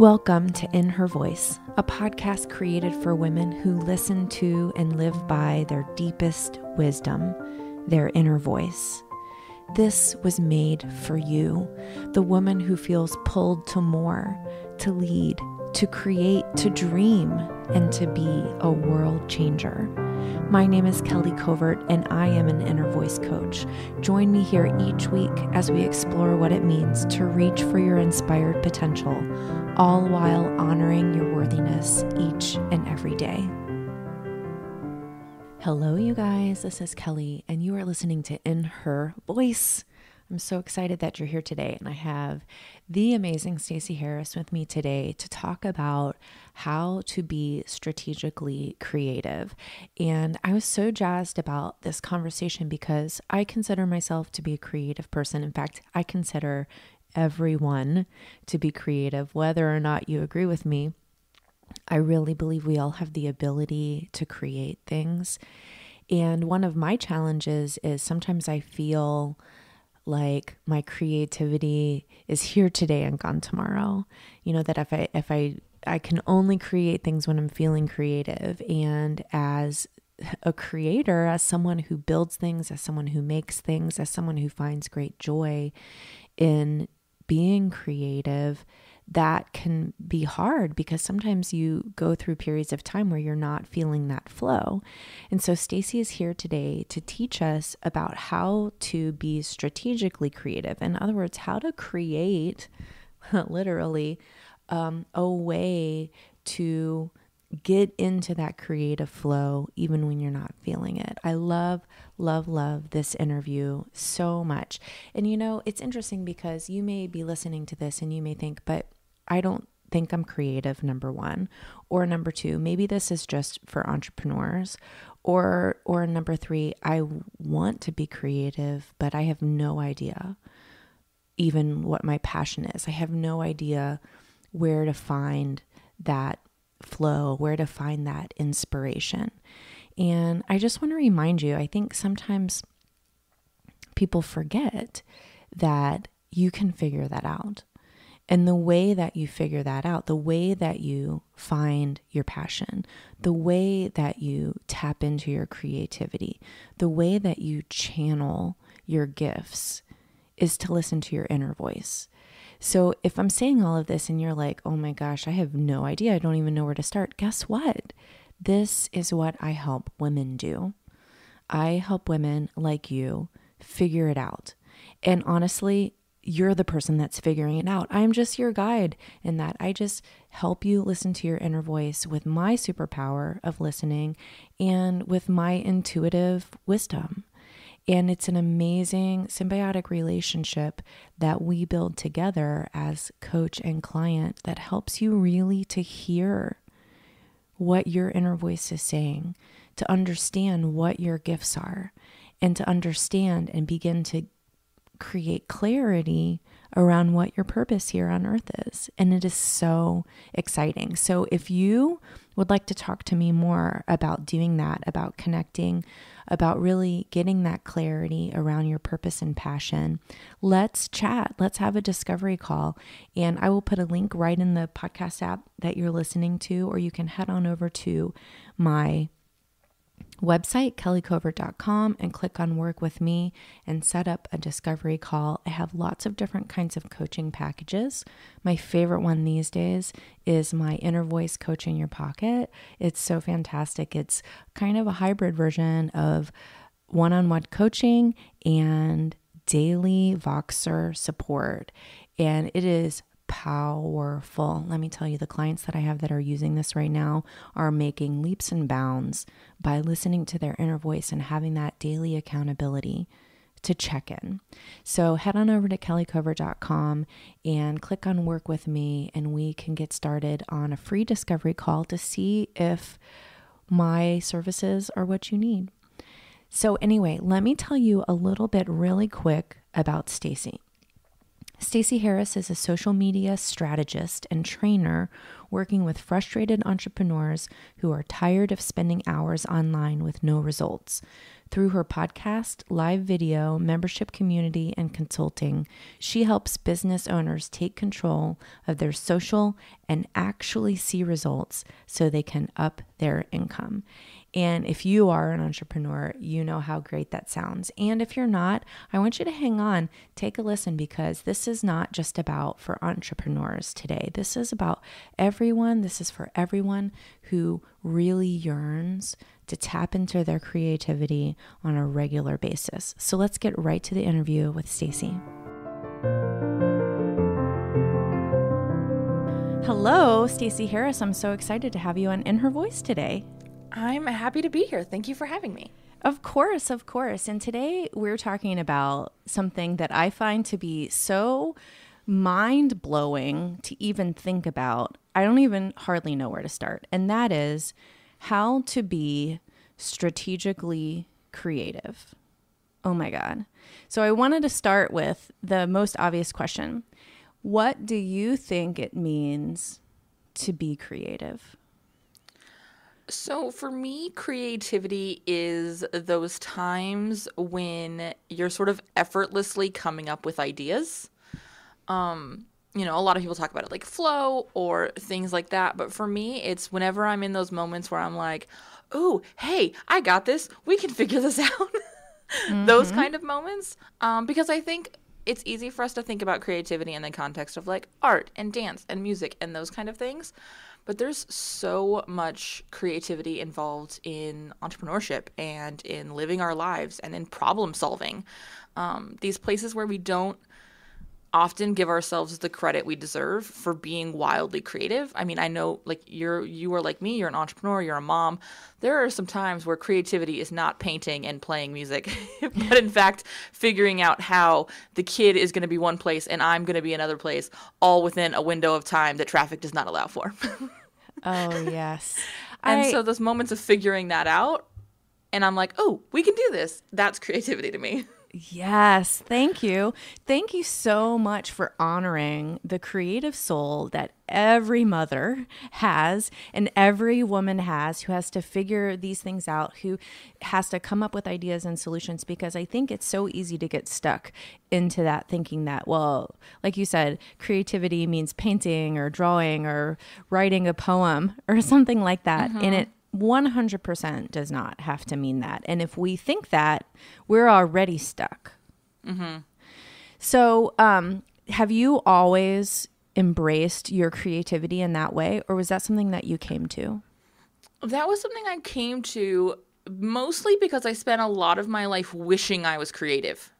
Welcome to In Her Voice, a podcast created for women who listen to and live by their deepest wisdom, their inner voice. This was made for you, the woman who feels pulled to more, to lead, to create, to dream, and to be a world changer. My name is Kelly Covert, and I am an inner voice coach. Join me here each week as we explore what it means to reach for your inspired potential, all while honoring your worthiness each and every day. Hello, you guys. This is Kelly, and you are listening to In Her Voice. I'm so excited that you're here today, and I have the amazing Stacey Harris with me today to talk about how to be strategically creative. And I was so jazzed about this conversation because I consider myself to be a creative person. In fact, I consider everyone to be creative, whether or not you agree with me. I really believe we all have the ability to create things. And one of my challenges is sometimes I feel like my creativity is here today and gone tomorrow. You know that if i if i i can only create things when i'm feeling creative. And as a creator as someone who builds things as someone who makes things as someone who finds great joy in being creative that can be hard because sometimes you go through periods of time where you're not feeling that flow. And so Stacey is here today to teach us about how to be strategically creative. In other words, how to create literally um, a way to get into that creative flow even when you're not feeling it. I love, love, love this interview so much. And you know, it's interesting because you may be listening to this and you may think, but I don't think I'm creative, number one. Or number two, maybe this is just for entrepreneurs. Or or number three, I want to be creative, but I have no idea even what my passion is. I have no idea where to find that flow, where to find that inspiration. And I just want to remind you, I think sometimes people forget that you can figure that out. And the way that you figure that out, the way that you find your passion, the way that you tap into your creativity, the way that you channel your gifts is to listen to your inner voice. So if I'm saying all of this and you're like, oh my gosh, I have no idea, I don't even know where to start, guess what? This is what I help women do. I help women like you figure it out. And honestly, you're the person that's figuring it out. I'm just your guide in that I just help you listen to your inner voice with my superpower of listening and with my intuitive wisdom. And it's an amazing symbiotic relationship that we build together as coach and client that helps you really to hear what your inner voice is saying, to understand what your gifts are, and to understand and begin to create clarity around what your purpose here on earth is. And it is so exciting. So, if you would like to talk to me more about doing that, about connecting, about really getting that clarity around your purpose and passion, let's chat. Let's have a discovery call. And I will put a link right in the podcast app that you're listening to, or you can head on over to my website, kellycovert.com, and click on Work with Me and set up a discovery call. I have lots of different kinds of coaching packages. My favorite one these days is my Inner Voice Coach in Your Pocket. It's so fantastic. It's kind of a hybrid version of one on one coaching and daily Voxer support. And it is powerful. Let me tell you, the clients that I have that are using this right now are making leaps and bounds by listening to their inner voice and having that daily accountability to check in. So head on over to kellycovert.com and click on work with me, and we can get started on a free discovery call to see if my services are what you need. So, anyway, let me tell you a little bit really quick about Stacey. Stacey Harris is a social media strategist and trainer working with frustrated entrepreneurs who are tired of spending hours online with no results. Through her podcast, live video, membership community, and consulting, she helps business owners take control of their social and actually see results so they can up their income. And if you are an entrepreneur, you know how great that sounds. And if you're not, I want you to hang on, take a listen, because this is not just about for entrepreneurs today. This is about everyone. This is for everyone who really yearns to tap into their creativity on a regular basis. So let's get right to the interview with Stacey. Hello, Stacey Harris. I'm so excited to have you on In Her Voice today. I'm happy to be here. Thank you for having me. Of course, of course. And today we're talking about something that I find to be so mind blowing to even think about. I don't even hardly know where to start. And that is how to be strategically creative. Oh my God. So I wanted to start with the most obvious question What do you think it means to be creative? So, for me, creativity is those times when you're sort of effortlessly coming up with ideas. Um, you know, a lot of people talk about it like flow or things like that. But for me, it's whenever I'm in those moments where I'm like, oh, hey, I got this. We can figure this out. mm-hmm. Those kind of moments. Um, because I think it's easy for us to think about creativity in the context of like art and dance and music and those kind of things. But there's so much creativity involved in entrepreneurship and in living our lives and in problem solving. Um, these places where we don't often give ourselves the credit we deserve for being wildly creative. I mean, I know like you're you are like me, you're an entrepreneur, you're a mom. There are some times where creativity is not painting and playing music, but in fact figuring out how the kid is going to be one place and I'm going to be another place all within a window of time that traffic does not allow for. oh, yes. and I... so those moments of figuring that out and I'm like, "Oh, we can do this." That's creativity to me. Yes, thank you. Thank you so much for honoring the creative soul that every mother has and every woman has who has to figure these things out, who has to come up with ideas and solutions because I think it's so easy to get stuck into that thinking that, well, like you said, creativity means painting or drawing or writing a poem or something like that. Mm-hmm. And it 100% does not have to mean that. And if we think that, we're already stuck. Mm-hmm. So, um, have you always embraced your creativity in that way, or was that something that you came to? That was something I came to mostly because I spent a lot of my life wishing I was creative.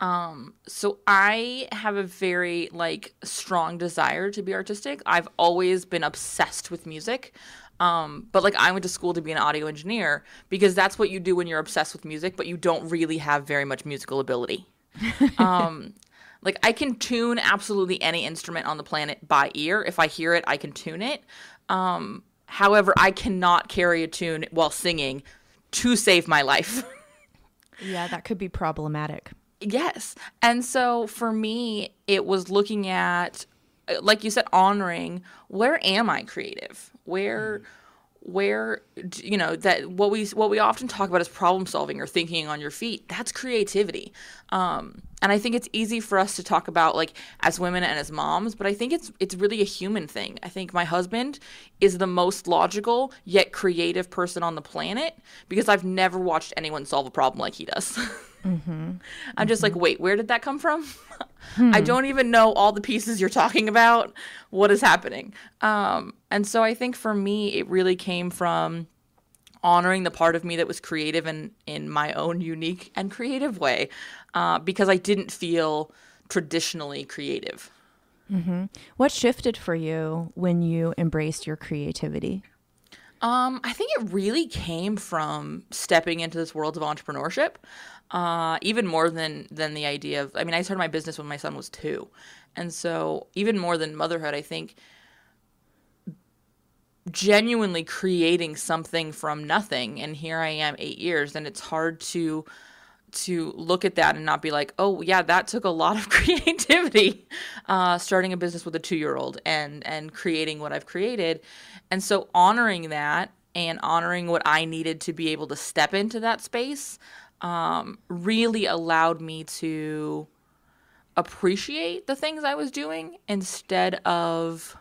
Um, so I have a very like strong desire to be artistic. I've always been obsessed with music. Um, but like I went to school to be an audio engineer because that's what you do when you're obsessed with music, but you don't really have very much musical ability. um, like I can tune absolutely any instrument on the planet by ear. If I hear it, I can tune it. Um, however, I cannot carry a tune while singing to save my life. yeah, that could be problematic. Yes. And so for me, it was looking at like you said honoring where am I creative? Where mm where you know that what we what we often talk about is problem solving or thinking on your feet. That's creativity. Um, and i think it's easy for us to talk about like as women and as moms but i think it's it's really a human thing i think my husband is the most logical yet creative person on the planet because i've never watched anyone solve a problem like he does mm-hmm. i'm just mm-hmm. like wait where did that come from Hmm. I don't even know all the pieces you're talking about. What is happening? Um, and so I think for me, it really came from honoring the part of me that was creative and in my own unique and creative way, uh, because I didn't feel traditionally creative. Mm-hmm. What shifted for you when you embraced your creativity? Um, I think it really came from stepping into this world of entrepreneurship uh, even more than than the idea of. I mean, I started my business when my son was two, and so even more than motherhood, I think genuinely creating something from nothing. And here I am, eight years, and it's hard to to look at that and not be like, oh yeah, that took a lot of creativity, uh, starting a business with a two year old and and creating what I've created, and so honoring that and honoring what I needed to be able to step into that space, um, really allowed me to appreciate the things I was doing instead of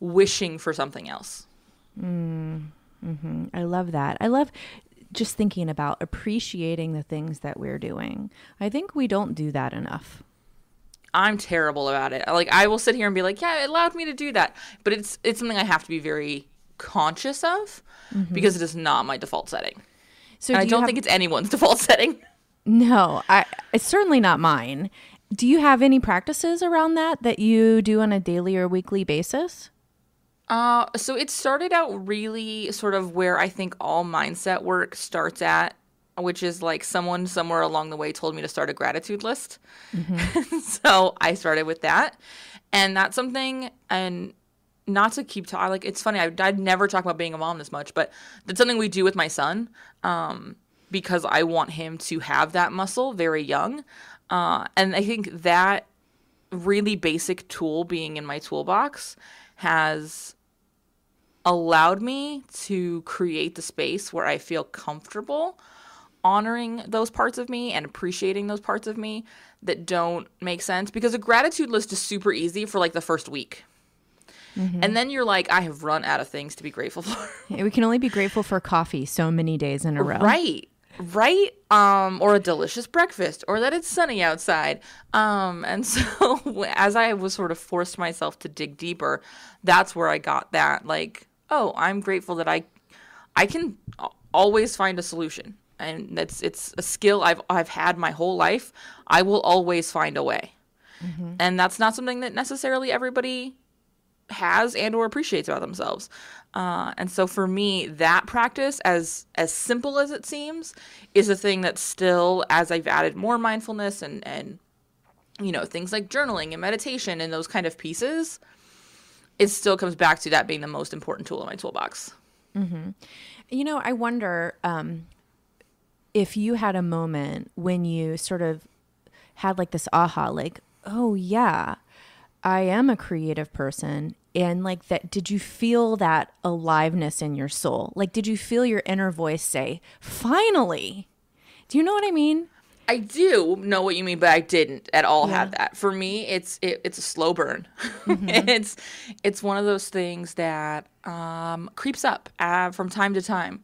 wishing for something else. Mm-hmm. I love that. I love just thinking about appreciating the things that we're doing. I think we don't do that enough. I'm terrible about it. Like I will sit here and be like, "Yeah, it allowed me to do that," but it's it's something I have to be very conscious of mm-hmm. because it is not my default setting. So do I don't have... think it's anyone's default setting. No, I it's certainly not mine. Do you have any practices around that that you do on a daily or weekly basis? Uh, so it started out really sort of where I think all mindset work starts at, which is like someone somewhere along the way told me to start a gratitude list. Mm-hmm. so I started with that. And that's something, and not to keep talking, like, it's funny, I, I'd never talk about being a mom this much, but that's something we do with my son um, because I want him to have that muscle very young. Uh, and I think that really basic tool being in my toolbox has allowed me to create the space where I feel comfortable honoring those parts of me and appreciating those parts of me that don't make sense because a gratitude list is super easy for like the first week. Mm-hmm. And then you're like, I have run out of things to be grateful for. we can only be grateful for coffee so many days in a row. Right. Right? Um, or a delicious breakfast, or that it's sunny outside. Um, and so as I was sort of forced myself to dig deeper, that's where I got that like oh, I'm grateful that I I can always find a solution. And that's it's a skill I've I've had my whole life. I will always find a way. Mm-hmm. And that's not something that necessarily everybody has and or appreciates about themselves. Uh, and so for me, that practice, as as simple as it seems, is a thing that still, as I've added more mindfulness and and you know things like journaling and meditation and those kind of pieces, it still comes back to that being the most important tool in my toolbox. Mm-hmm. You know, I wonder um, if you had a moment when you sort of had like this aha, like, oh, yeah, I am a creative person. And like that, did you feel that aliveness in your soul? Like, did you feel your inner voice say, finally? Do you know what I mean? I do know what you mean, but I didn't at all yeah. have that. For me, it's it, it's a slow burn. Mm-hmm. it's it's one of those things that um, creeps up uh, from time to time.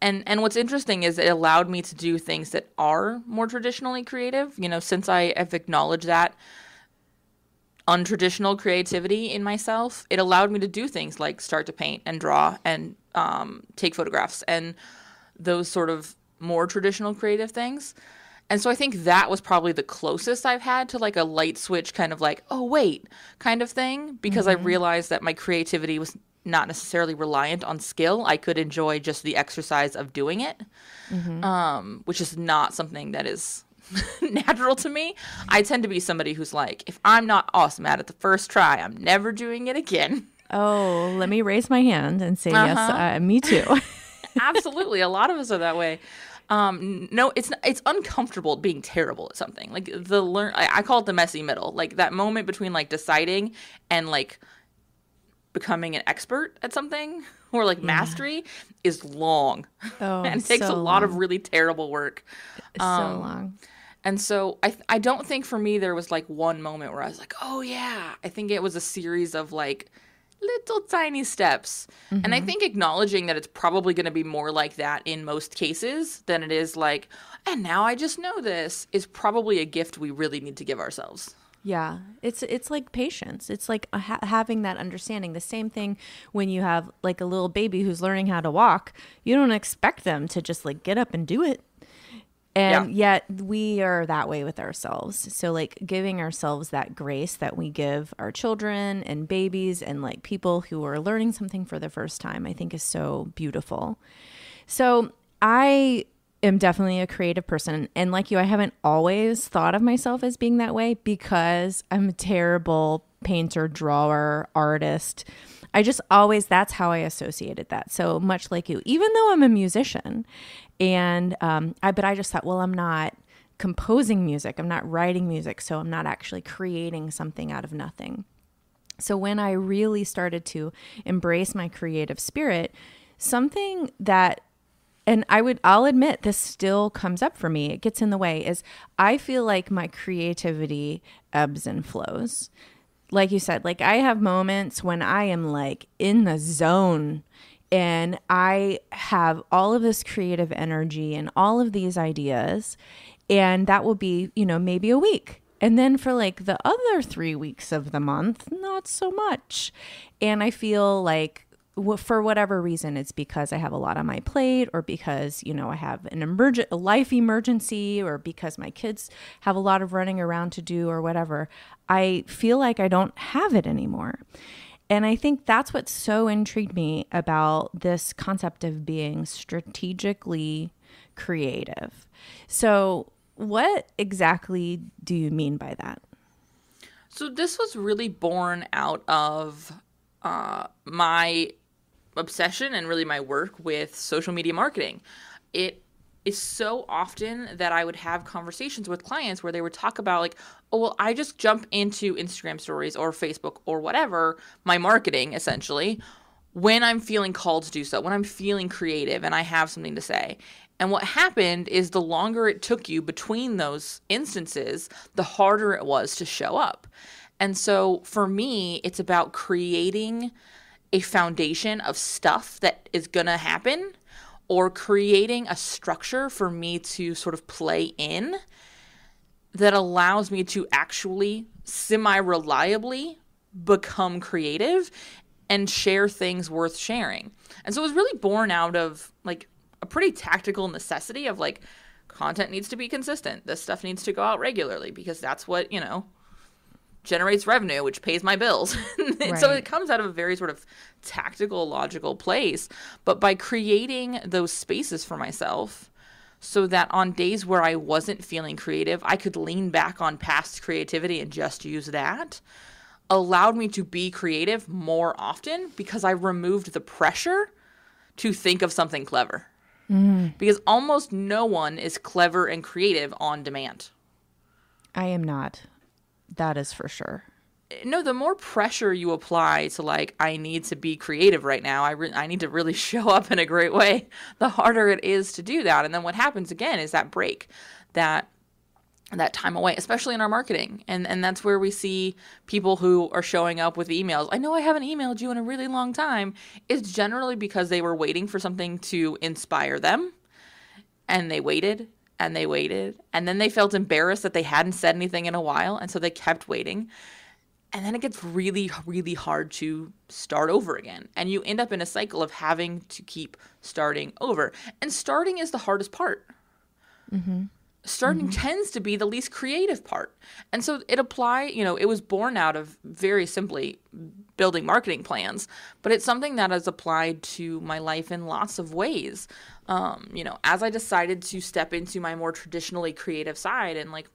And and what's interesting is it allowed me to do things that are more traditionally creative. You know, since I have acknowledged that untraditional creativity in myself, it allowed me to do things like start to paint and draw and um, take photographs and those sort of more traditional creative things. And so I think that was probably the closest I've had to like a light switch kind of like, oh, wait, kind of thing, because mm-hmm. I realized that my creativity was not necessarily reliant on skill. I could enjoy just the exercise of doing it, mm-hmm. um, which is not something that is natural to me. I tend to be somebody who's like, if I'm not awesome at it the first try, I'm never doing it again. Oh, let me raise my hand and say, uh-huh. yes, uh, me too. Absolutely. A lot of us are that way um no it's it's uncomfortable being terrible at something like the learn I, I, call it the messy middle like that moment between like deciding and like becoming an expert at something or like yeah. mastery is long oh, and it takes so a lot long. of really terrible work um, so long and so I, I don't think for me there was like one moment where I was like, oh yeah. I think it was a series of like little tiny steps. Mm-hmm. And I mm-hmm. think acknowledging that it's probably going to be more like that in most cases than it is like, and now I just know this is probably a gift we really need to give ourselves. Yeah, it's it's like patience. It's like ha- having that understanding. The same thing when you have like a little baby who's learning how to walk. You don't expect them to just like get up and do it. And yeah. yet we are that way with ourselves. So, like, giving ourselves that grace that we give our children and babies and like people who are learning something for the first time, I think is so beautiful. So, I am definitely a creative person. And like you, I haven't always thought of myself as being that way because I'm a terrible painter, drawer, artist. I just always, that's how I associated that. So much like you, even though I'm a musician And um, I, but I just thought, well, I'm not composing music, I'm not writing music, so I'm not actually creating something out of nothing. So when I really started to embrace my creative spirit, something that and I would I'll admit this still comes up for me. It gets in the way is I feel like my creativity ebbs and flows. Like you said, like I have moments when I am like in the zone and I have all of this creative energy and all of these ideas and that will be, you know, maybe a week. And then for like the other 3 weeks of the month, not so much. And I feel like for whatever reason it's because i have a lot on my plate or because you know i have an emergent a life emergency or because my kids have a lot of running around to do or whatever i feel like i don't have it anymore and i think that's what so intrigued me about this concept of being strategically creative so what exactly do you mean by that so this was really born out of uh, my obsession and really my work with social media marketing. It is so often that I would have conversations with clients where they would talk about like, oh well, I just jump into Instagram stories or Facebook or whatever, my marketing essentially, when I'm feeling called to do so, when I'm feeling creative and I have something to say. And what happened is the longer it took you between those instances, the harder it was to show up. And so for me, it's about creating a foundation of stuff that is going to happen or creating a structure for me to sort of play in that allows me to actually semi reliably become creative and share things worth sharing. And so it was really born out of like a pretty tactical necessity of like content needs to be consistent. This stuff needs to go out regularly because that's what, you know, generates revenue, which pays my bills. right. So it comes out of a very sort of tactical, logical place. But by creating those spaces for myself, so that on days where I wasn't feeling creative, I could lean back on past creativity and just use that, allowed me to be creative more often because I removed the pressure to think of something clever. Mm. Because almost no one is clever and creative on demand. I am not. That is for sure. No, the more pressure you apply to like I need to be creative right now. I re- I need to really show up in a great way. The harder it is to do that. And then what happens again is that break, that that time away, especially in our marketing. And and that's where we see people who are showing up with emails. I know I haven't emailed you in a really long time. It's generally because they were waiting for something to inspire them and they waited and they waited. And then they felt embarrassed that they hadn't said anything in a while and so they kept waiting. And then it gets really really hard to start over again. And you end up in a cycle of having to keep starting over. And starting is the hardest part. Mm-hmm. starting mm-hmm. tends to be the least creative part. And so it apply you know it was born out of very simply building marketing plans but it's something that has applied to my life in lots of ways um, you know, as I decided to step into my more traditionally creative side and like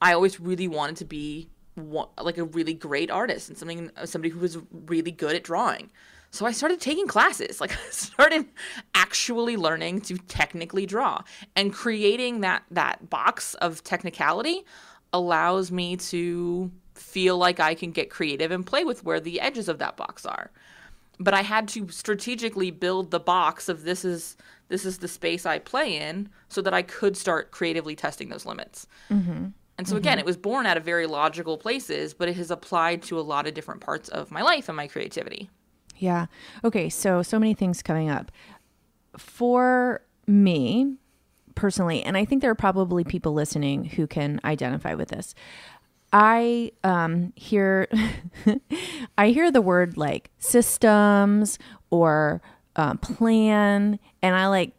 I always really wanted to be like a really great artist and something somebody who was really good at drawing. So I started taking classes. Like I started actually learning to technically draw and creating that that box of technicality allows me to feel like I can get creative and play with where the edges of that box are but I had to strategically build the box of this is this is the space I play in so that I could start creatively testing those limits. Mm-hmm. And so again, mm-hmm. it was born out of very logical places, but it has applied to a lot of different parts of my life and my creativity. Yeah. Okay, so so many things coming up. For me personally, and I think there are probably people listening who can identify with this. I um, hear I hear the word like systems or uh, plan, and I like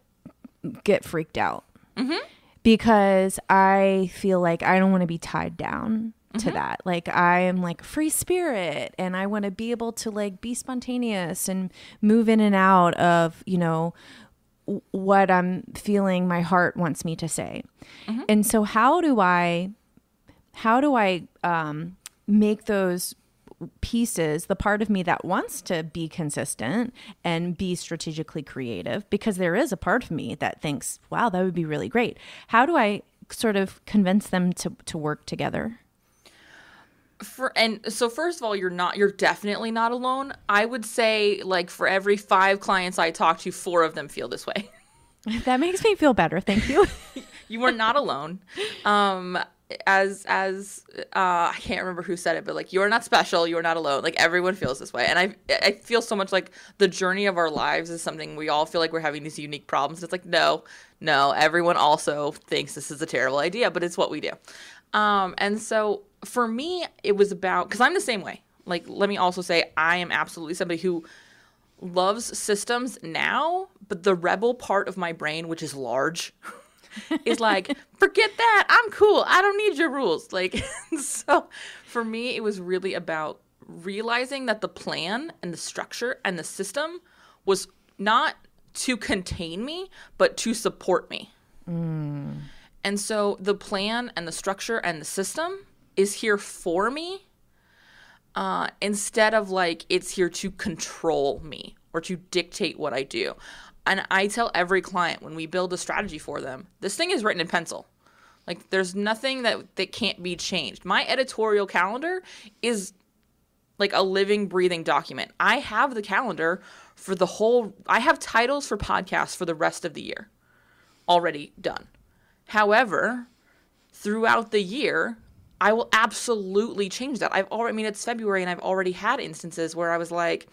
get freaked out mm-hmm. because I feel like I don't want to be tied down to mm-hmm. that. Like I am like a free spirit, and I want to be able to like be spontaneous and move in and out of you know what I'm feeling my heart wants me to say. Mm-hmm. And so how do I how do I um, make those pieces, the part of me that wants to be consistent and be strategically creative, because there is a part of me that thinks, wow, that would be really great. How do I sort of convince them to, to work together? for and so first of all you're not you're definitely not alone. I would say like for every five clients i talk to four of them feel this way. That makes me feel better. Thank you. You are not alone. Um as as uh i can't remember who said it but like you're not special you're not alone. Like everyone feels this way. And i i feel so much like the journey of our lives is something we all feel like we're having these unique problems. It's like no no everyone also thinks this is a terrible idea but it's what we do. Um and so for me, it was about because I'm the same way. Like, let me also say, I am absolutely somebody who loves systems now, but the rebel part of my brain, which is large, is like, forget that. I'm cool. I don't need your rules. Like, so for me, it was really about realizing that the plan and the structure and the system was not to contain me, but to support me. Mm. And so the plan and the structure and the system is here for me uh, instead of like it's here to control me or to dictate what I do. And I tell every client when we build a strategy for them, this thing is written in pencil. Like there's nothing that that can't be changed. My editorial calendar is like a living breathing document. I have the calendar for the whole I have titles for podcasts for the rest of the year already done. However, throughout the year, I will absolutely change that. I've already, I mean, it's February and I've already had instances where I was like,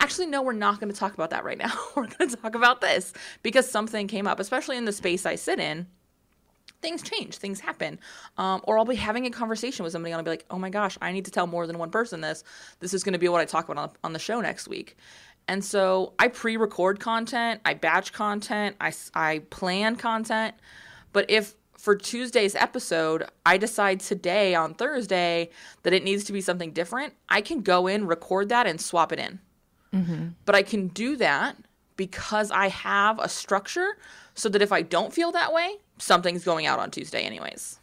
actually, no, we're not going to talk about that right now. we're going to talk about this because something came up, especially in the space I sit in. Things change, things happen. Um, or I'll be having a conversation with somebody and I'll be like, oh my gosh, I need to tell more than one person this. This is going to be what I talk about on, on the show next week. And so I pre record content, I batch content, I, I plan content. But if for Tuesday's episode, I decide today on Thursday that it needs to be something different, I can go in, record that, and swap it in. Mm-hmm. But I can do that because I have a structure so that if I don't feel that way, something's going out on Tuesday, anyways.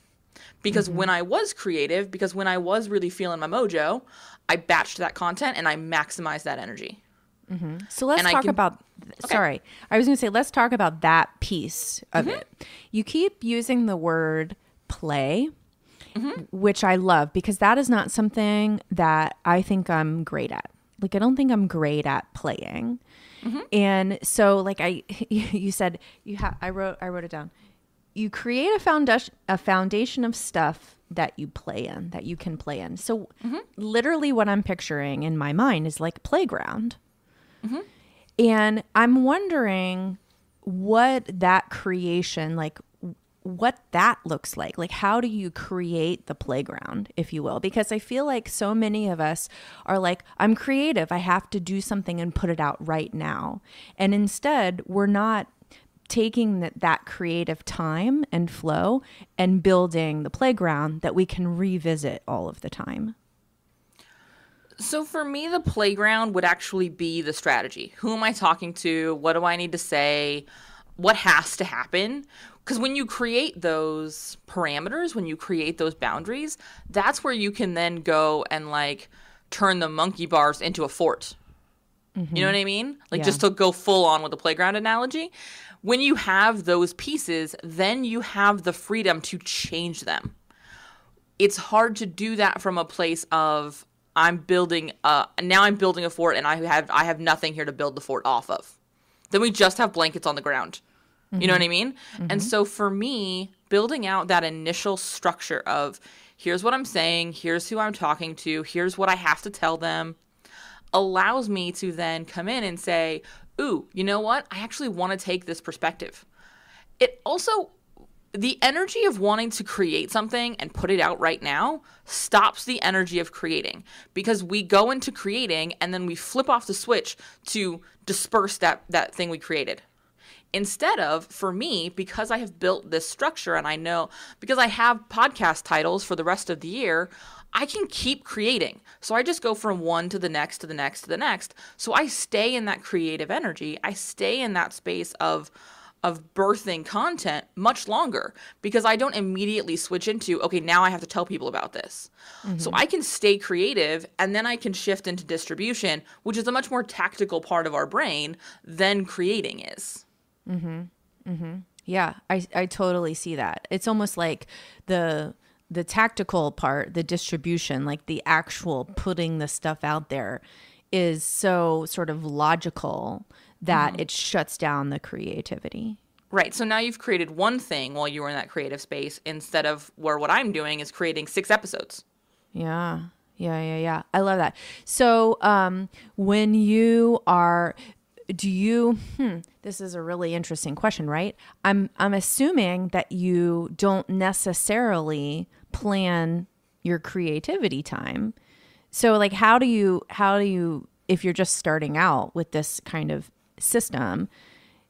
Because mm-hmm. when I was creative, because when I was really feeling my mojo, I batched that content and I maximized that energy. Mm-hmm. So let's and talk can, about. Okay. Sorry, I was going to say let's talk about that piece of mm-hmm. it. You keep using the word play, mm-hmm. which I love because that is not something that I think I'm great at. Like I don't think I'm great at playing. Mm-hmm. And so, like I, you said, you have. I wrote. I wrote it down. You create a foundation, a foundation of stuff that you play in, that you can play in. So, mm-hmm. literally, what I'm picturing in my mind is like playground Mm-hmm. And I'm wondering what that creation, like what that looks like. Like, how do you create the playground, if you will? Because I feel like so many of us are like, I'm creative. I have to do something and put it out right now. And instead, we're not taking that, that creative time and flow and building the playground that we can revisit all of the time. So for me, the playground would actually be the strategy. Who am I talking to? What do I need to say? What has to happen? Because when you create those parameters, when you create those boundaries, that's where you can then go and like turn the monkey bars into a fort. Mm-hmm. You know what I mean? Like yeah. just to go full on with the playground analogy. When you have those pieces, then you have the freedom to change them. It's hard to do that from a place of I'm building uh now I'm building a fort and I have I have nothing here to build the fort off of. Then we just have blankets on the ground. Mm-hmm. You know what I mm-hmm. mean? Mm-hmm. And so for me, building out that initial structure of here's what I'm saying, here's who I'm talking to, here's what I have to tell them allows me to then come in and say, "Ooh, you know what? I actually want to take this perspective." It also the energy of wanting to create something and put it out right now stops the energy of creating because we go into creating and then we flip off the switch to disperse that that thing we created instead of for me because i have built this structure and i know because i have podcast titles for the rest of the year i can keep creating so i just go from one to the next to the next to the next so i stay in that creative energy i stay in that space of of birthing content much longer because I don't immediately switch into, okay, now I have to tell people about this. Mm-hmm. So I can stay creative and then I can shift into distribution, which is a much more tactical part of our brain than creating is. Mm-hmm. Mm-hmm. Yeah, I, I totally see that. It's almost like the the tactical part, the distribution, like the actual putting the stuff out there is so sort of logical that mm-hmm. it shuts down the creativity. Right. So now you've created one thing while you were in that creative space instead of where what I'm doing is creating six episodes. Yeah. Yeah, yeah, yeah. I love that. So, um, when you are, do you? Hmm, this is a really interesting question, right? I'm I'm assuming that you don't necessarily plan your creativity time. So, like, how do you how do you if you're just starting out with this kind of system,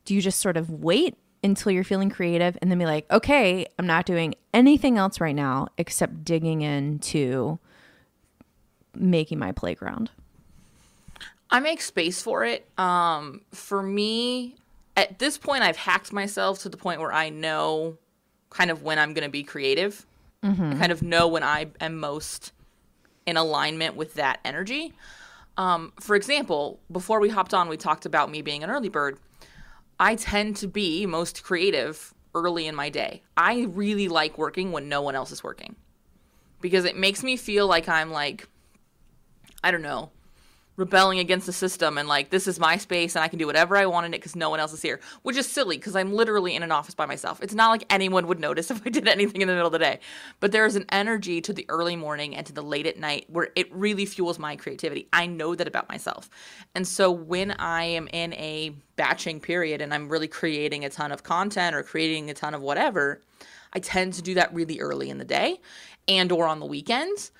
do you just sort of wait until you're feeling creative and then be like, okay, I'm not doing anything else right now except digging into making my playground? I make space for it. Um, for me, at this point, I've hacked myself to the point where I know kind of when I'm going to be creative. Mm-hmm. I kind of know when I am most in alignment with that energy. Um, for example, before we hopped on, we talked about me being an early bird. I tend to be most creative early in my day. I really like working when no one else is working because it makes me feel like I'm like, I don't know, rebelling against the system and like this is my space and I can do whatever I want in it because no one else is here, which is silly because I'm literally in an office by myself. It's not like anyone would notice if I did anything in the middle of the day. But there is an energy to the early morning and to the late at night where it really fuels my creativity. I know that about myself. And so when I am in a batching period and I'm really creating a ton of content or creating a ton of whatever, I tend to do that really early in the day and or on the weekends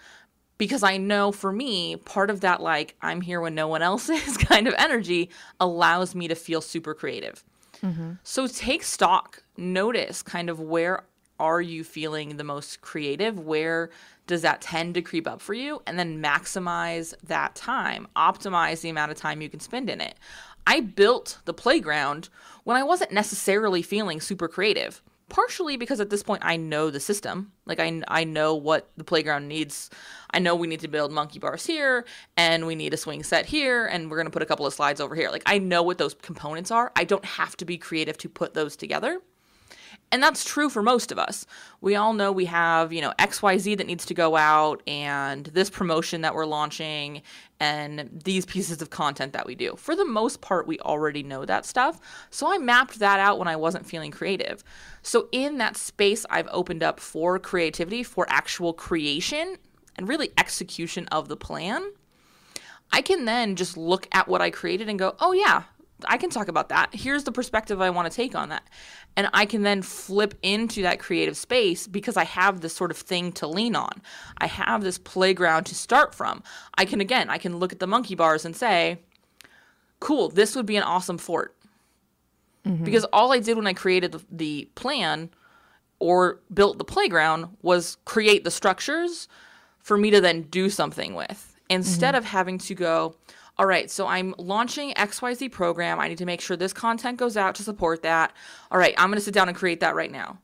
because I know for me, part of that, like, I'm here when no one else is kind of energy allows me to feel super creative. Mm-hmm. So take stock, notice kind of where are you feeling the most creative? Where does that tend to creep up for you? And then maximize that time, optimize the amount of time you can spend in it. I built the playground when I wasn't necessarily feeling super creative partially because at this point I know the system. Like I I know what the playground needs. I know we need to build monkey bars here and we need a swing set here and we're going to put a couple of slides over here. Like I know what those components are. I don't have to be creative to put those together. And that's true for most of us. We all know we have, you know, XYZ that needs to go out and this promotion that we're launching and these pieces of content that we do. For the most part, we already know that stuff. So I mapped that out when I wasn't feeling creative. So in that space, I've opened up for creativity, for actual creation and really execution of the plan. I can then just look at what I created and go, oh, yeah, I can talk about that. Here's the perspective I want to take on that. And I can then flip into that creative space because I have this sort of thing to lean on. I have this playground to start from. I can, again, I can look at the monkey bars and say, cool, this would be an awesome fort. Mm-hmm. Because all I did when I created the, the plan or built the playground was create the structures for me to then do something with instead mm-hmm. of having to go, all right, so I'm launching XYZ program. I need to make sure this content goes out to support that. All right, I'm going to sit down and create that right now.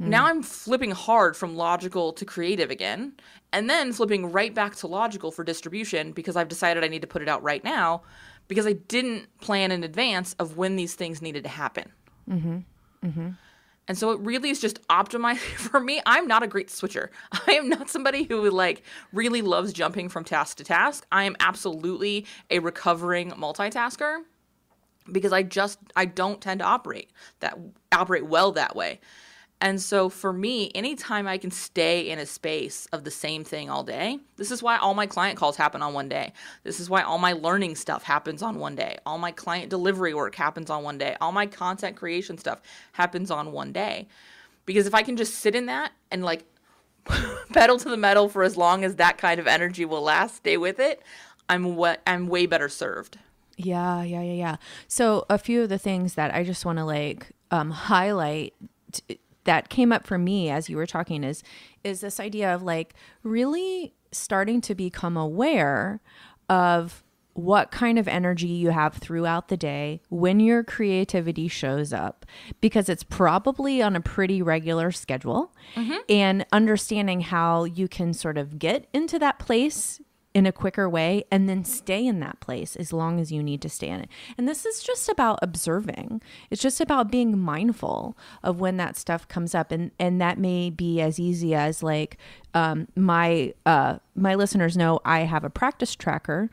Mm. Now I'm flipping hard from logical to creative again, and then flipping right back to logical for distribution because I've decided I need to put it out right now because I didn't plan in advance of when these things needed to happen. Mm-hmm. Mm-hmm. And so it really is just optimized for me. I'm not a great switcher. I am not somebody who like really loves jumping from task to task. I am absolutely a recovering multitasker because I just I don't tend to operate that operate well that way. And so for me, anytime I can stay in a space of the same thing all day, this is why all my client calls happen on one day. This is why all my learning stuff happens on one day. All my client delivery work happens on one day. All my content creation stuff happens on one day. Because if I can just sit in that and like pedal to the metal for as long as that kind of energy will last, stay with it, I'm what I'm way better served. Yeah, yeah, yeah, yeah. So a few of the things that I just want to like um, highlight t- that came up for me as you were talking is is this idea of like really starting to become aware of what kind of energy you have throughout the day when your creativity shows up because it's probably on a pretty regular schedule mm-hmm. and understanding how you can sort of get into that place in a quicker way and then stay in that place as long as you need to stay in it. And this is just about observing. It's just about being mindful of when that stuff comes up and and that may be as easy as like um my uh my listeners know I have a practice tracker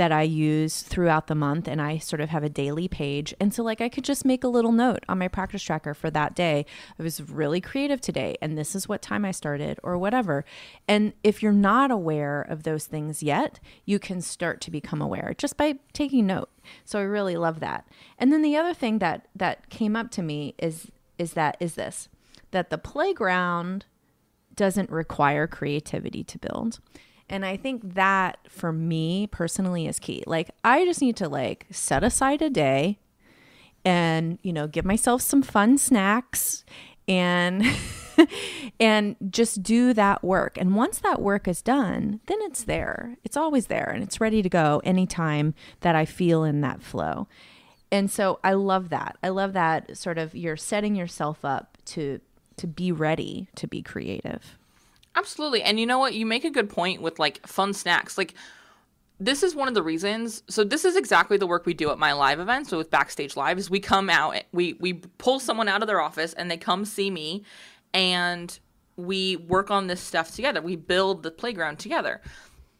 that I use throughout the month and I sort of have a daily page. And so like I could just make a little note on my practice tracker for that day. I was really creative today and this is what time I started or whatever. And if you're not aware of those things yet, you can start to become aware just by taking note. So I really love that. And then the other thing that that came up to me is is that is this that the playground doesn't require creativity to build. And I think that for me personally is key. Like I just need to like set aside a day and, you know, give myself some fun snacks and and just do that work. And once that work is done, then it's there. It's always there and it's ready to go anytime that I feel in that flow. And so I love that. I love that sort of you're setting yourself up to to be ready to be creative. Absolutely. And you know what? You make a good point with like fun snacks. Like, this is one of the reasons. So this is exactly the work we do at my live events. So with Backstage Live is we come out, we we pull someone out of their office and they come see me, and we work on this stuff together. We build the playground together.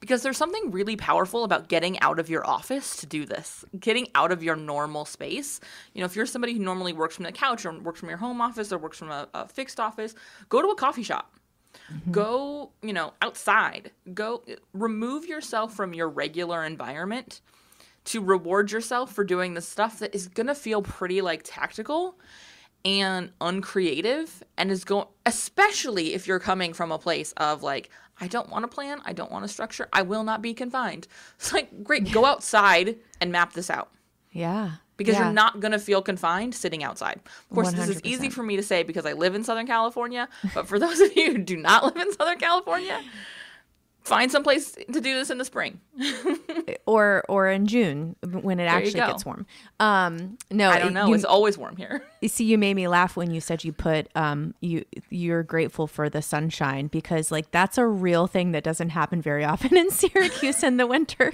Because there's something really powerful about getting out of your office to do this, getting out of your normal space. You know, if you're somebody who normally works from the couch or works from your home office or works from a, a fixed office, go to a coffee shop Mm-hmm. Go, you know, outside. Go remove yourself from your regular environment to reward yourself for doing the stuff that is going to feel pretty like tactical and uncreative and is going especially if you're coming from a place of like I don't want a plan, I don't want a structure, I will not be confined. It's like great, go outside and map this out. Yeah because yeah. you're not going to feel confined sitting outside. Of course, 100%. this is easy for me to say because I live in Southern California, but for those of you who do not live in Southern California, find some place to do this in the spring or or in June when it there actually gets warm. Um, no, I don't know. You, it's always warm here. You see, you made me laugh when you said you put um you you're grateful for the sunshine because like that's a real thing that doesn't happen very often in Syracuse in the winter.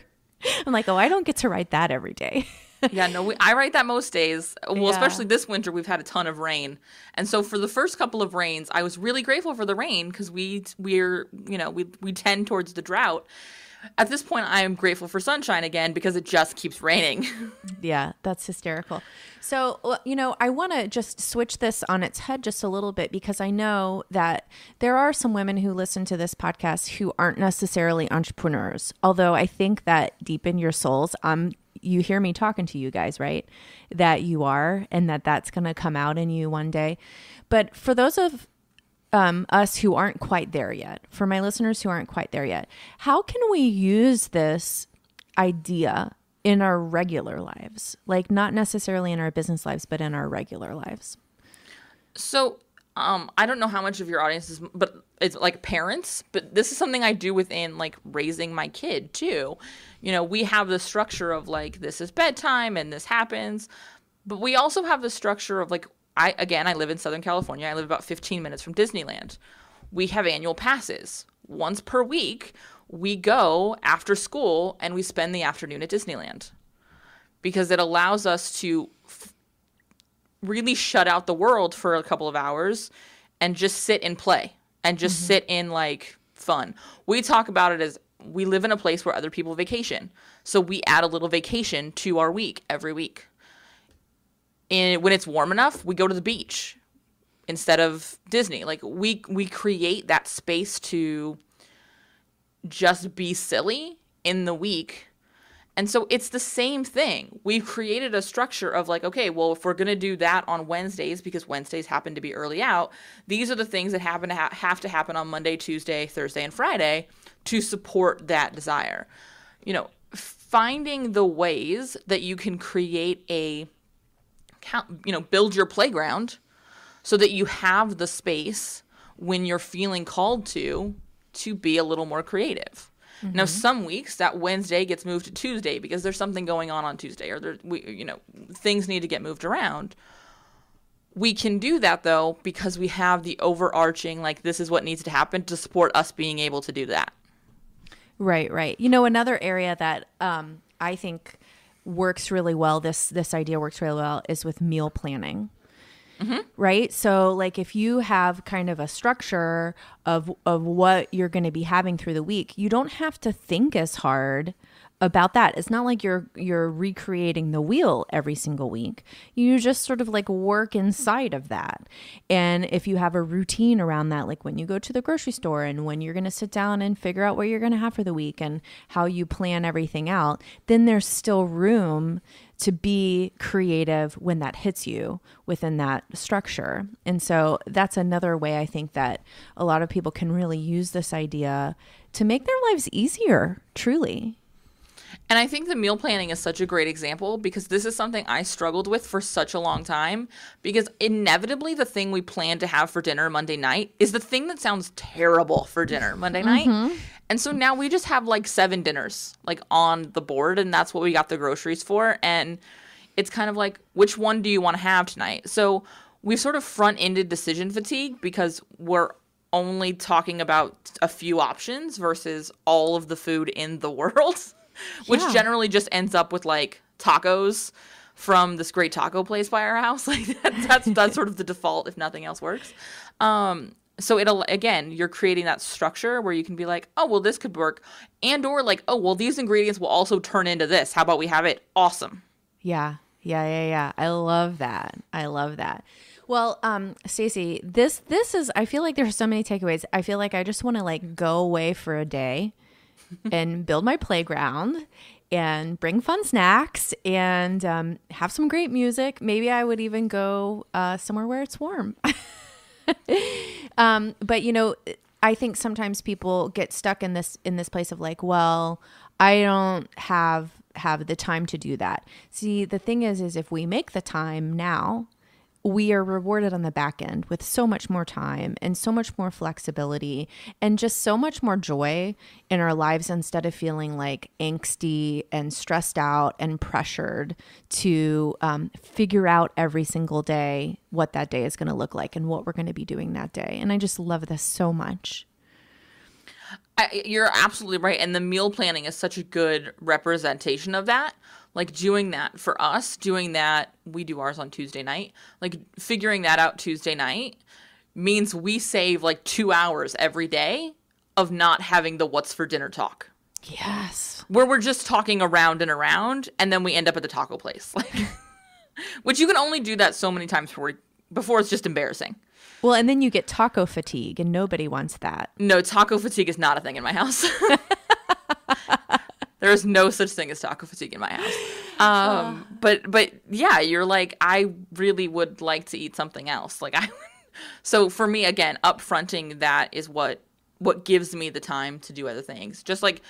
I'm like, oh, I don't get to write that every day yeah, no, we, I write that most days. Well, yeah. especially this winter, we've had a ton of rain, and so for the first couple of rains, I was really grateful for the rain because we we're you know we we tend towards the drought. At this point, I am grateful for sunshine again because it just keeps raining. yeah, that's hysterical. So, you know, I want to just switch this on its head just a little bit because I know that there are some women who listen to this podcast who aren't necessarily entrepreneurs. Although I think that deep in your souls, I'm you hear me talking to you guys, right? That you are, and that that's going to come out in you one day. But for those of um, us who aren't quite there yet, for my listeners who aren't quite there yet, how can we use this idea in our regular lives? Like, not necessarily in our business lives, but in our regular lives? So, um, I don't know how much of your audience is, but it's like parents. But this is something I do within like raising my kid too. You know, we have the structure of like this is bedtime and this happens, but we also have the structure of like I again I live in Southern California. I live about 15 minutes from Disneyland. We have annual passes. Once per week, we go after school and we spend the afternoon at Disneyland because it allows us to really shut out the world for a couple of hours and just sit and play and just mm-hmm. sit in like fun. We talk about it as we live in a place where other people vacation. So we add a little vacation to our week every week. And when it's warm enough, we go to the beach instead of Disney. Like we we create that space to just be silly in the week and so it's the same thing. We've created a structure of like, okay, well, if we're going to do that on Wednesdays because Wednesdays happen to be early out, these are the things that happen to ha- have to happen on Monday, Tuesday, Thursday, and Friday to support that desire. You know, finding the ways that you can create a you know, build your playground so that you have the space when you're feeling called to to be a little more creative. Now, some weeks that Wednesday gets moved to Tuesday because there's something going on on Tuesday, or there, we, you know, things need to get moved around. We can do that though because we have the overarching like this is what needs to happen to support us being able to do that. Right, right. You know, another area that um, I think works really well. This this idea works really well is with meal planning. Mm-hmm. Right. So, like, if you have kind of a structure of of what you're going to be having through the week, you don't have to think as hard about that. It's not like you're you're recreating the wheel every single week. You just sort of like work inside of that. And if you have a routine around that, like when you go to the grocery store and when you're going to sit down and figure out what you're going to have for the week and how you plan everything out, then there's still room to be creative when that hits you within that structure. And so that's another way I think that a lot of people can really use this idea to make their lives easier, truly. And I think the meal planning is such a great example because this is something I struggled with for such a long time. Because inevitably, the thing we plan to have for dinner Monday night is the thing that sounds terrible for dinner Monday night. Mm-hmm. And so now we just have like seven dinners like on the board, and that's what we got the groceries for. And it's kind of like, which one do you want to have tonight? So we've sort of front ended decision fatigue because we're only talking about a few options versus all of the food in the world which Yeah. generally just ends up with like tacos from this great taco place by our house. Like that, that's that's sort of the default if nothing else works. Um, so it'll again, you're creating that structure where you can be like, oh well, this could work, and or like, oh well, these ingredients will also turn into this. How about we have it? Awesome. Yeah. Yeah, yeah, yeah. I love that. I love that. Well, um, Stacey, this this is I feel like there's so many takeaways. I feel like I just want to like go away for a day and build my playground and bring fun snacks and um, have some great music. Maybe I would even go uh, somewhere where it's warm. um, but you know, I think sometimes people get stuck in this in this place of like, well, I don't have have the time to do that. See, the thing is, is if we make the time now, we are rewarded on the back end with so much more time and so much more flexibility and just so much more joy in our lives instead of feeling like angsty and stressed out and pressured to um, figure out every single day what that day is going to look like and what we're going to be doing that day. And I just love this so much. I, you're absolutely right. And the meal planning is such a good representation of that. Like doing that for us, doing that, we do ours on Tuesday night. Like figuring that out Tuesday night means we save like two hours every day of not having the what's for dinner talk. Yes. Where we're just talking around and around and then we end up at the taco place. Like which you can only do that so many times before before it's just embarrassing. Well, and then you get taco fatigue, and nobody wants that. No, taco fatigue is not a thing in my house. there is no such thing as taco fatigue in my house. Um, but but yeah, you're like I really would like to eat something else. Like I So for me again, upfronting that is what what gives me the time to do other things. Just like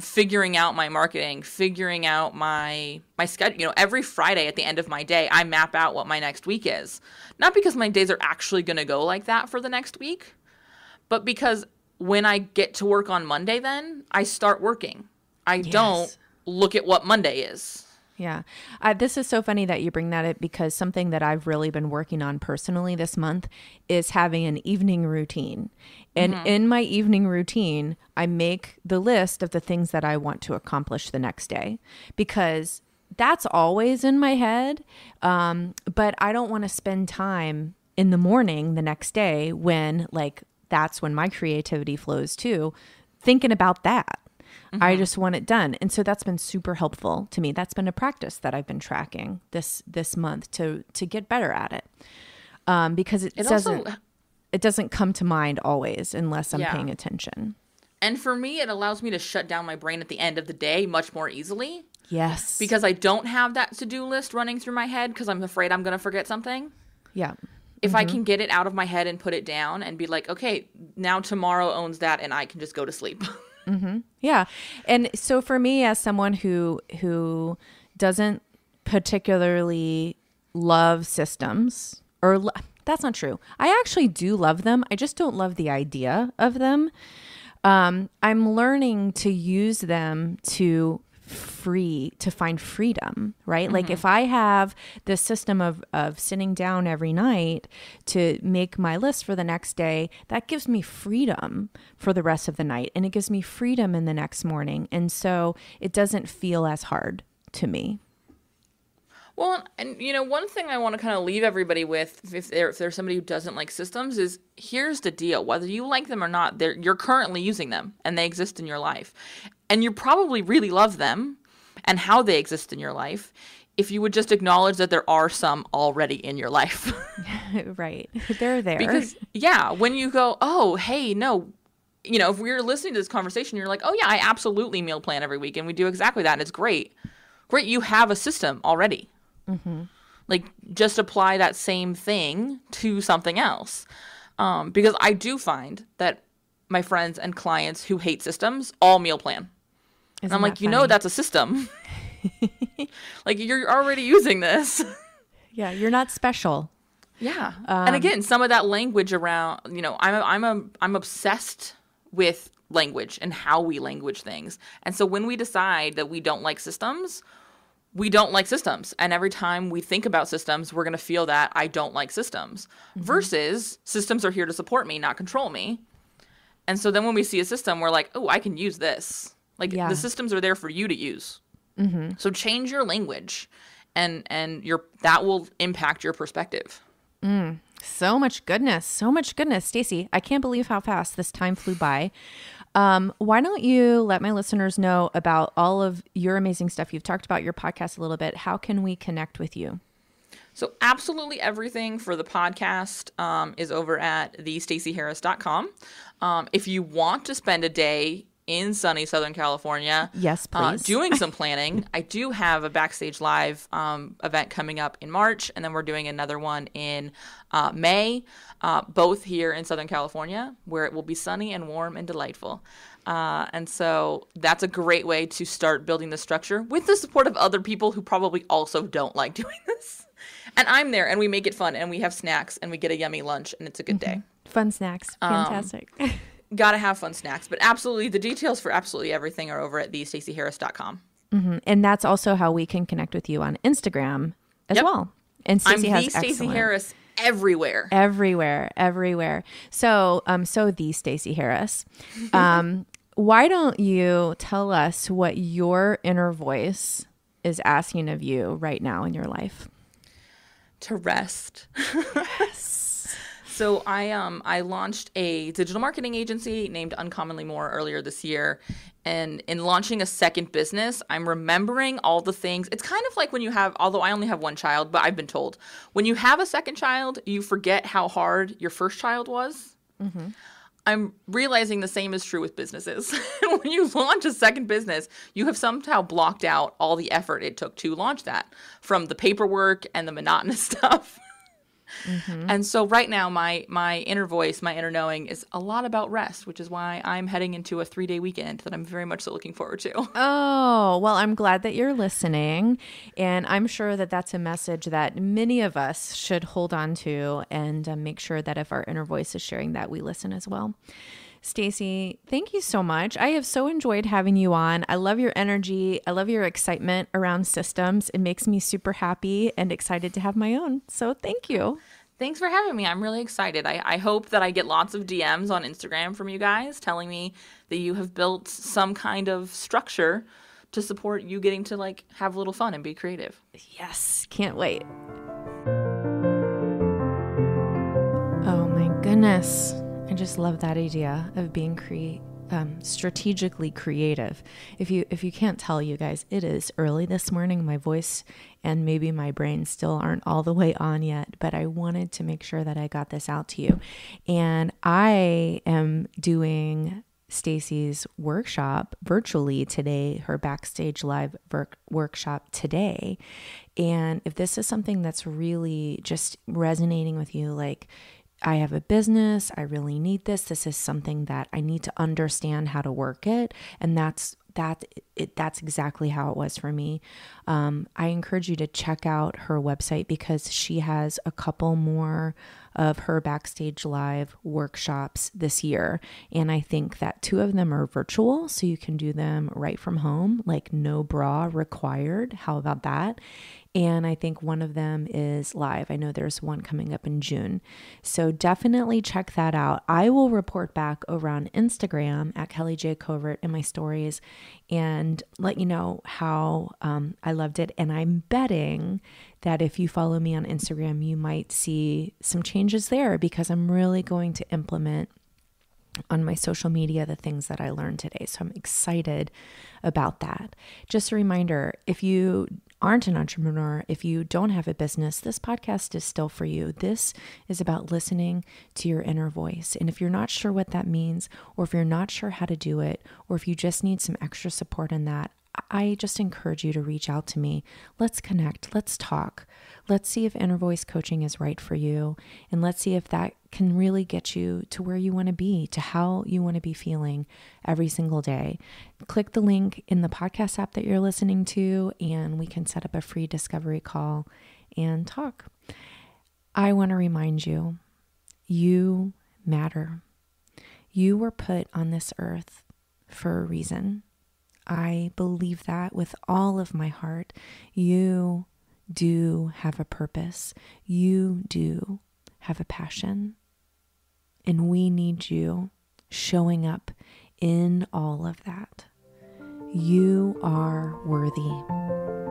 figuring out my marketing, figuring out my my schedule. You know, every Friday at the end of my day, I map out what my next week is. Not because my days are actually going to go like that for the next week, but because when I get to work on Monday, then I start working. I don't look at what Monday is. Yeah. Uh, this is so funny that you bring that up because something that I've really been working on personally this month is having an evening routine. And in my evening routine, I make the list of the things that I want to accomplish the next day because that's always in my head. Um, but I don't want to spend time in the morning the next day when, like, that's when my creativity flows too, thinking about that. I just want it done. And so that's been super helpful to me. That's been a practice that I've been tracking this this month to to get better at it. Um, because it, It doesn't also it doesn't come to mind always unless I'm Yeah. paying attention. and for me it allows me to shut down my brain at the end of the day much more easily Yes. because I don't have that to-do list running through my head because I'm afraid I'm going to forget something. yeah. If I can get it out of my head and put it down and be like, "Okay, now tomorrow owns that and I can just go to sleep." Yeah. And so for me as someone who who doesn't particularly love systems or lo- that's not true. I actually do love them. I just don't love the idea of them. um, I'm learning to use them to free to find freedom right? Mm-hmm. like if i have this system of of sitting down every night to make my list for the next day that gives me freedom for the rest of the night and it gives me freedom in the next morning and so it doesn't feel as hard to me. Well, and you know, one thing I want to kind of leave everybody with, if, there, if there's somebody who doesn't like systems, is here's the deal: whether you like them or not, you're currently using them, and they exist in your life, and you probably really love them, and how they exist in your life. If you would just acknowledge that there are some already in your life, right? They're there because yeah, when you go, oh, hey, no, you know, if we are listening to this conversation, you're like, oh yeah, I absolutely meal plan every week, and we do exactly that, and it's great. Great, you have a system already Mm-hmm. Like, just apply that same thing to something else. Um, because I do find that my friends and clients who hate systems all meal plan. Isn't and I'm like, you know, that's a system. like, you're already using this. Yeah, you're not special. Yeah. Um, and again, some of that language around, you know, I'm a, I'm a I'm obsessed with language and how we language things. And so when we decide that we don't like systems, we don't like systems. And every time we think about systems, we're going to feel that I don't like systems mm-hmm. versus systems are here to support me, not control me. And so then when we see a system, we're like, oh, I can use this. Like yeah. the systems are there for you to use. Mm-hmm. So change your language and and your that will impact your perspective. Mm, so much goodness, so much goodness, Stacey. I can't believe how fast this time flew by. Um, why don't you let my listeners know about all of your amazing stuff? You've talked about your podcast a little bit. How can we connect with you? So, absolutely everything for the podcast um, is over at thestaceyharris.com. Um, if you want to spend a day in sunny Southern California. Yes, uh, please. Uh, doing some planning. I do have a backstage live um, event coming up in March, and then we're doing another one in uh, May, uh, both here in Southern California, where it will be sunny and warm and delightful. Uh, and so that's a great way to start building the structure with the support of other people who probably also don't like doing this. And I'm there, and we make it fun, and we have snacks, and we get a yummy lunch, and it's a good mm-hmm. day. Fun snacks. Um, Fantastic. Um, gotta have fun snacks. But absolutely, the details for absolutely everything are over at thestaceyharris.com. Mm-hmm. And that's also how we can connect with you on Instagram as yep. well. And Stacey has the Stacey Harris everywhere, everywhere, everywhere. So, um, so the Stacey Harris. Um, why don't you tell us what your inner voice is asking of you right now in your life? To rest. yes. So I um I launched a digital marketing agency named Uncommonly More earlier this year. And in launching a second business, I'm remembering all the things. It's kind of like when you have, although I only have one child, but I've been told when you have a second child, you forget how hard your first child was. Mm-hmm. I'm realizing the same is true with businesses. when you launch a second business, you have somehow blocked out all the effort it took to launch that from the paperwork and the monotonous stuff Mm-hmm. And so right now my my inner voice, my inner knowing is a lot about rest, which is why I'm heading into a 3-day weekend that I'm very much so looking forward to. Oh, well, I'm glad that you're listening, and I'm sure that that's a message that many of us should hold on to and uh, make sure that if our inner voice is sharing that we listen as well. Stacey, thank you so much. I have so enjoyed having you on. I love your energy. I love your excitement around systems. It makes me super happy and excited to have my own. So thank you. Thanks for having me. I'm really excited. I, I hope that I get lots of DMs on Instagram from you guys telling me that you have built some kind of structure to support you getting to like have a little fun and be creative. Yes, can't wait. Oh my goodness. I just love that idea of being create um, strategically creative. If you if you can't tell, you guys, it is early this morning. My voice and maybe my brain still aren't all the way on yet, but I wanted to make sure that I got this out to you. And I am doing Stacey's workshop virtually today, her backstage live work- workshop today. And if this is something that's really just resonating with you, like I have a business. I really need this. This is something that I need to understand how to work it. And that's that it, that's exactly how it was for me. Um, I encourage you to check out her website because she has a couple more of her backstage live workshops this year. And I think that two of them are virtual, so you can do them right from home, like no bra required. How about that? And I think one of them is live. I know there's one coming up in June. So definitely check that out. I will report back over on Instagram at Kelly J. Covert in my stories and let you know how um, I loved it. And I'm betting that if you follow me on Instagram, you might see some changes there because I'm really going to implement on my social media the things that I learned today. So I'm excited about that. Just a reminder if you aren't an entrepreneur, if you don't have a business, this podcast is still for you. This is about listening to your inner voice. And if you're not sure what that means, or if you're not sure how to do it, or if you just need some extra support in that, I just encourage you to reach out to me. Let's connect. Let's talk. Let's see if inner voice coaching is right for you. And let's see if that can really get you to where you want to be, to how you want to be feeling every single day. Click the link in the podcast app that you're listening to, and we can set up a free discovery call and talk. I want to remind you you matter. You were put on this earth for a reason. I believe that with all of my heart. You do have a purpose, you do have a passion, and we need you showing up in all of that. You are worthy.